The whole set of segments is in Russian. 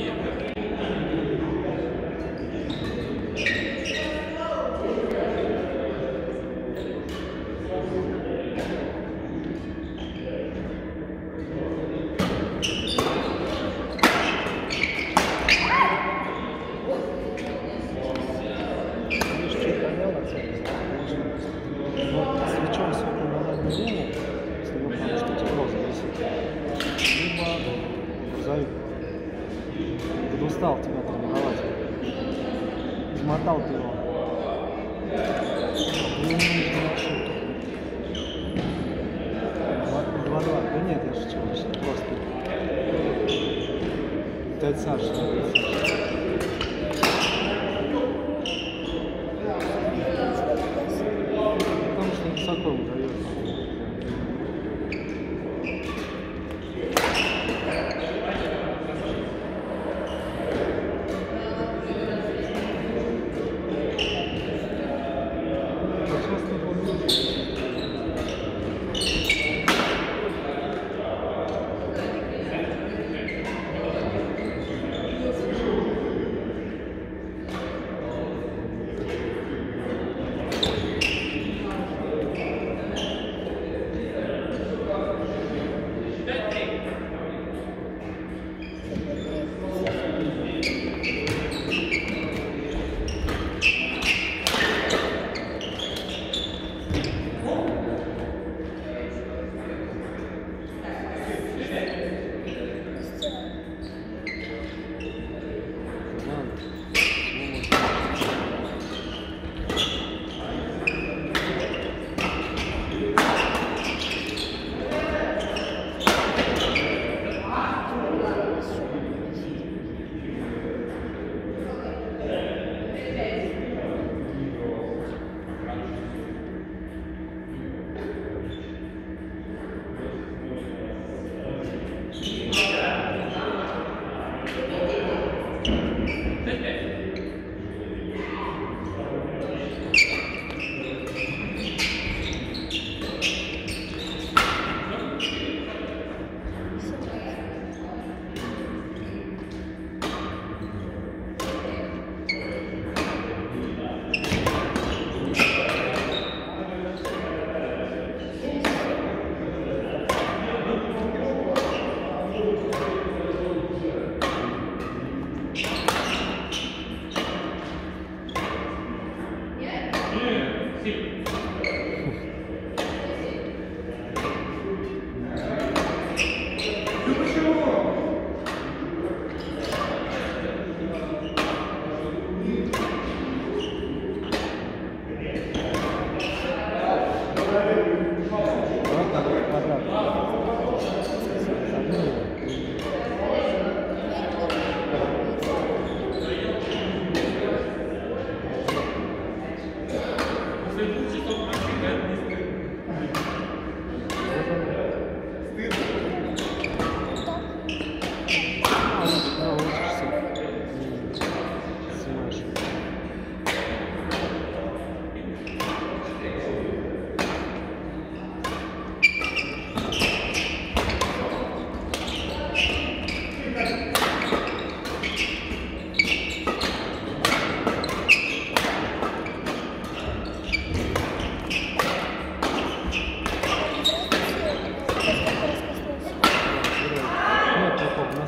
Yeah. Устал тебя тренировать. Измотал ты его. Два-два. Да нет, я шучу, просто. Дядь Саша, дядь Саша.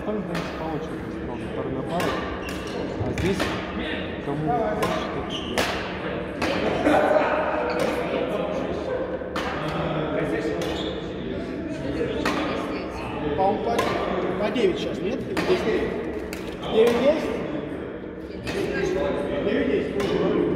Такого. Настольный теннис по очереди строго. Второй на паре. А здесь кому По-моему, по, по 9 сейчас, нет? 9 есть? 9 есть. С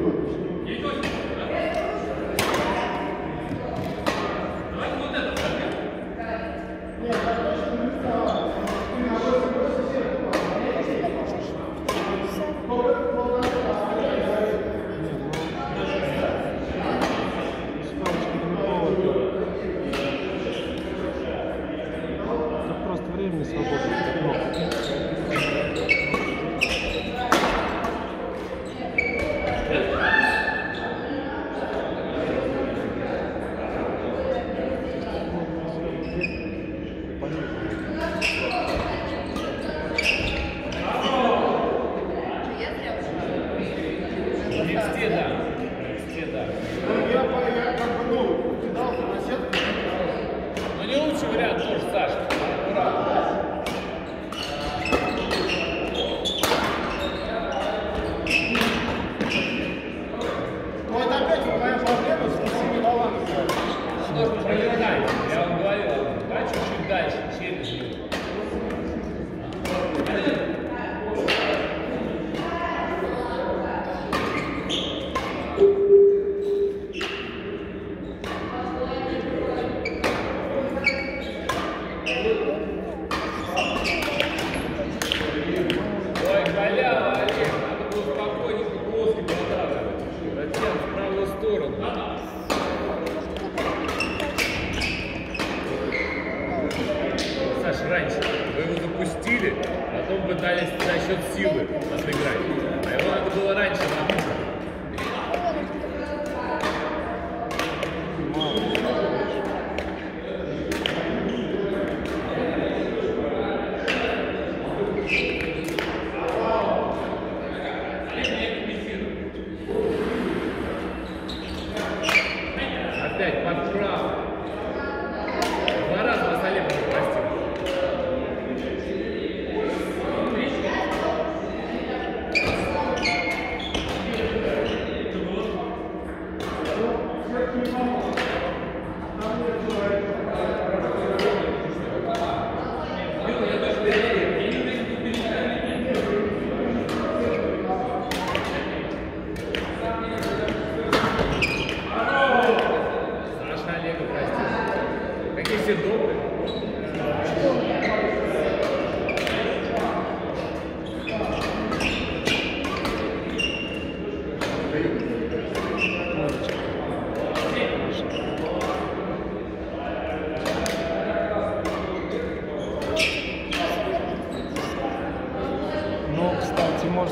счет силы отыграть.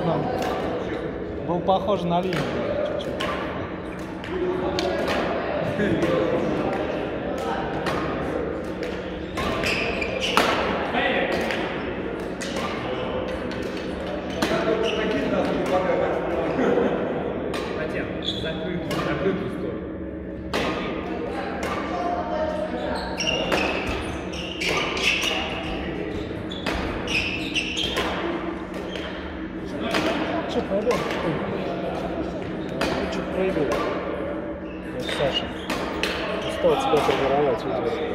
нам был похож на линию чуть-чуть. conservará las suyas.